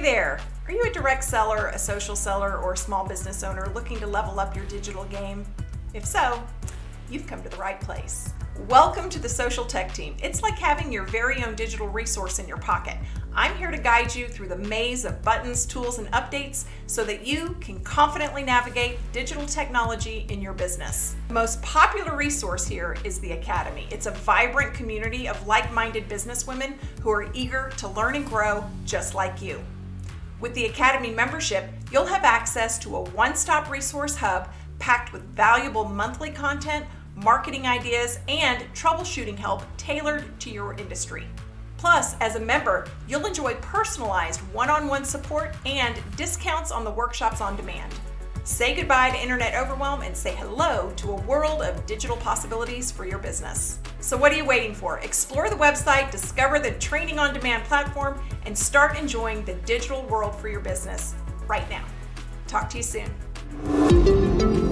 Hey there! Are you a direct seller, a social seller, or a small business owner looking to level up your digital game? If so, you've come to the right place. Welcome to the Social Tech Team. It's like having your very own digital resource in your pocket. I'm here to guide you through the maze of buttons, tools, and updates so that you can confidently navigate digital technology in your business. The most popular resource here is the Academy. It's a vibrant community of like minded businesswomen who are eager to learn and grow just like you. With the Academy membership, you'll have access to a one stop resource hub packed with valuable monthly content marketing ideas, and troubleshooting help tailored to your industry. Plus, as a member, you'll enjoy personalized one on one support and discounts on the workshops on demand. Say goodbye to internet overwhelm and say hello to a world of digital possibilities for your business. So, what are you waiting for? Explore the website, discover the training on demand platform, and start enjoying the digital world for your business right now. Talk to you soon.